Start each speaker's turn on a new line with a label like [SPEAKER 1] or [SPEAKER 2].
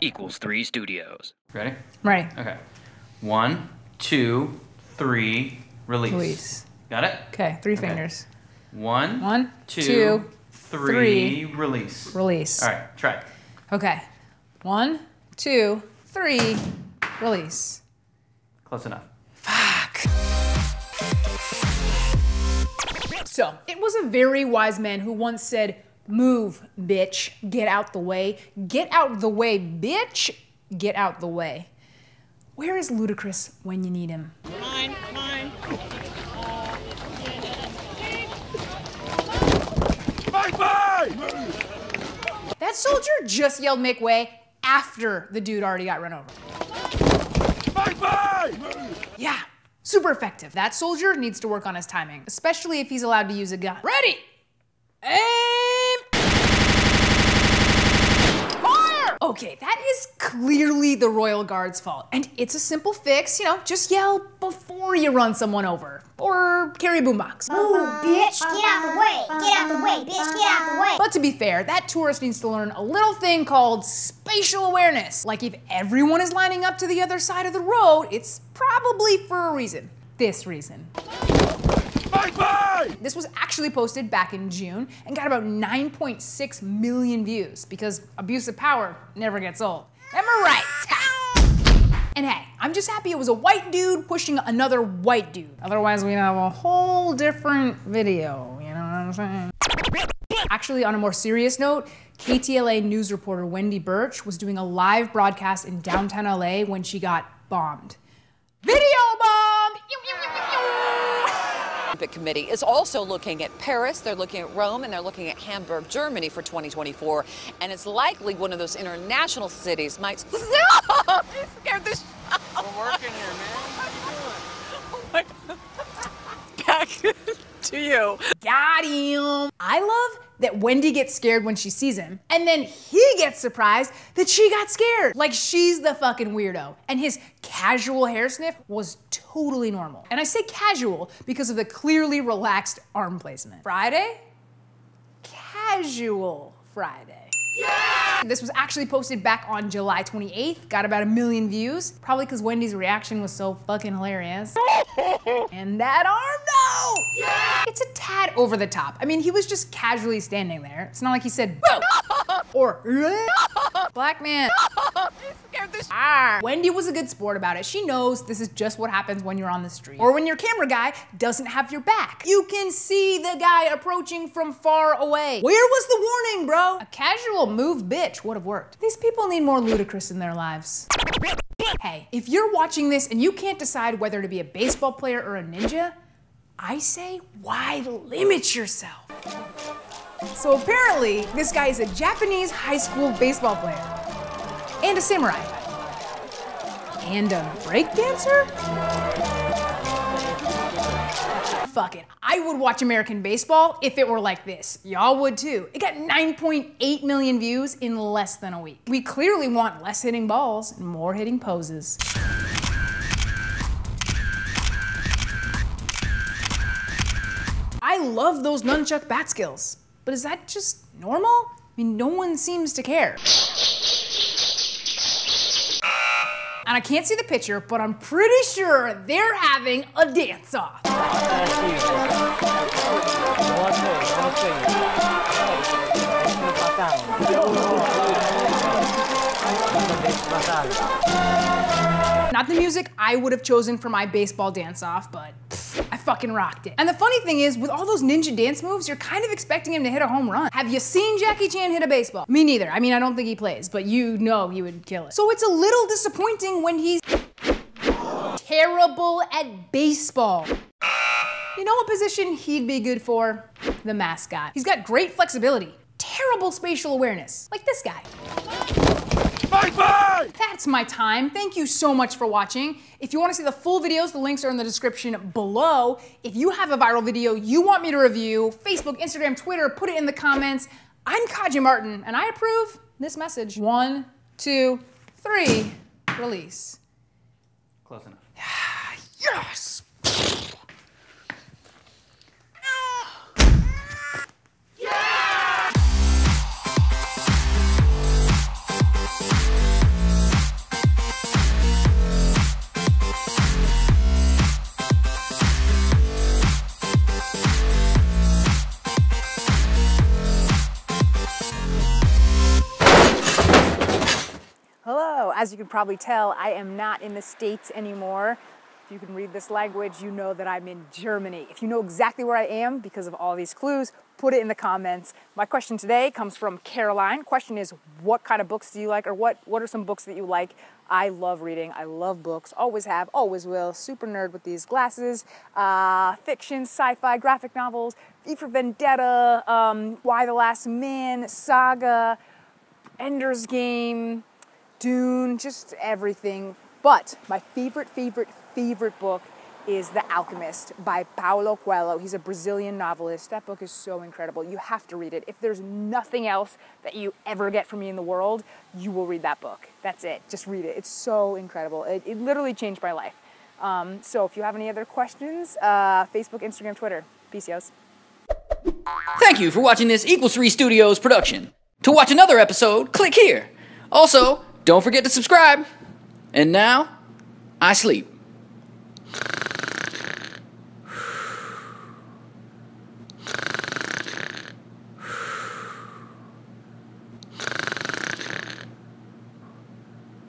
[SPEAKER 1] equals three studios.
[SPEAKER 2] Ready?
[SPEAKER 3] Right.
[SPEAKER 2] Okay. One, two, three, release.
[SPEAKER 3] Release.
[SPEAKER 2] Got it?
[SPEAKER 3] Okay, three fingers.
[SPEAKER 2] One,
[SPEAKER 3] One,
[SPEAKER 2] two,
[SPEAKER 3] two,
[SPEAKER 2] three, release.
[SPEAKER 3] Release.
[SPEAKER 2] All right, try. it.
[SPEAKER 3] Okay. One, two, three, release.
[SPEAKER 2] Close enough.
[SPEAKER 3] Fuck. So, it was a very wise man who once said, Move, bitch, get out the way. Get out the way, bitch, get out the way. Where is Ludacris when you need him?
[SPEAKER 4] Mine, mine.
[SPEAKER 3] That soldier just yelled make way after the dude already got run over. Yeah, super effective. That soldier needs to work on his timing, especially if he's allowed to use a gun. Ready! Aim! Okay, that is clearly the Royal Guard's fault. And it's a simple fix, you know, just yell before you run someone over. Or carry a boombox.
[SPEAKER 5] Move, bitch. Get out the way. Get out the way, bitch. Get out the way.
[SPEAKER 3] But to be fair, that tourist needs to learn a little thing called spatial awareness. Like if everyone is lining up to the other side of the road, it's probably for a reason. This reason. This was actually posted back in June and got about 9.6 million views because abuse of power never gets old. Am I right? And hey, I'm just happy it was a white dude pushing another white dude. Otherwise, we'd have a whole different video, you know what I'm saying? Actually, on a more serious note, KTLA news reporter Wendy Burch was doing a live broadcast in downtown LA when she got bombed. Video
[SPEAKER 6] Olympic Committee is also looking at Paris, they're looking at Rome, and they're looking at Hamburg, Germany for 2024. And it's likely one of those international cities might. Stop! You scared the. sh-
[SPEAKER 7] We're working here, man. How you doing?
[SPEAKER 6] Oh my God. Back to you.
[SPEAKER 3] Got him. I love that Wendy gets scared when she sees him, and then he gets surprised that she got scared. Like she's the fucking weirdo. And his casual hair sniff was totally normal. And I say casual because of the clearly relaxed arm placement. Friday? Casual Friday. Yeah! This was actually posted back on July 28th, got about a million views, probably because Wendy's reaction was so fucking hilarious. and that arm, no! It's a tad over the top. I mean, he was just casually standing there. It's not like he said, or, black man.
[SPEAKER 6] You scared the. sh-
[SPEAKER 3] Ah. Wendy was a good sport about it. She knows this is just what happens when you're on the street. Or when your camera guy doesn't have your back. You can see the guy approaching from far away. Where was the warning, bro? A casual move bitch would have worked. These people need more Ludacris in their lives. Hey, if you're watching this and you can't decide whether to be a baseball player or a ninja, I say, why limit yourself? So apparently, this guy is a Japanese high school baseball player and a samurai. And a breakdancer? Fuck it. I would watch American baseball if it were like this. Y'all would too. It got 9.8 million views in less than a week. We clearly want less hitting balls and more hitting poses. Love those nunchuck bat skills, but is that just normal? I mean, no one seems to care. And I can't see the picture, but I'm pretty sure they're having a dance off. Not the music I would have chosen for my baseball dance off, but I fucking rocked it. And the funny thing is, with all those ninja dance moves, you're kind of expecting him to hit a home run. Have you seen Jackie Chan hit a baseball? Me neither. I mean, I don't think he plays, but you know he would kill it. So it's a little disappointing when he's terrible at baseball. You know what position he'd be good for? The mascot. He's got great flexibility, terrible spatial awareness, like this guy. That's my time. Thank you so much for watching. If you want to see the full videos, the links are in the description below. If you have a viral video you want me to review, Facebook, Instagram, Twitter, put it in the comments. I'm Kaja Martin, and I approve this message. One, two, three, release.
[SPEAKER 2] Close enough.
[SPEAKER 3] Yes! As you can probably tell, I am not in the States anymore. If you can read this language, you know that I'm in Germany. If you know exactly where I am because of all these clues, put it in the comments. My question today comes from Caroline. Question is, what kind of books do you like, or what, what are some books that you like? I love reading. I love books. Always have, always will. Super nerd with these glasses. Uh, fiction, sci-fi, graphic novels, V for Vendetta, um, Y the Last Man, Saga, Ender's Game, Dune, just everything. But my favorite, favorite, favorite book is The Alchemist by Paulo Coelho. He's a Brazilian novelist. That book is so incredible. You have to read it. If there's nothing else that you ever get from me in the world, you will read that book. That's it. Just read it. It's so incredible. It, it literally changed my life. Um, so if you have any other questions, uh, Facebook, Instagram, Twitter. Peace, yos.
[SPEAKER 1] Thank you for watching this Equals 3 Studios production. To watch another episode, click here. Also, don't forget to subscribe. And now, I sleep.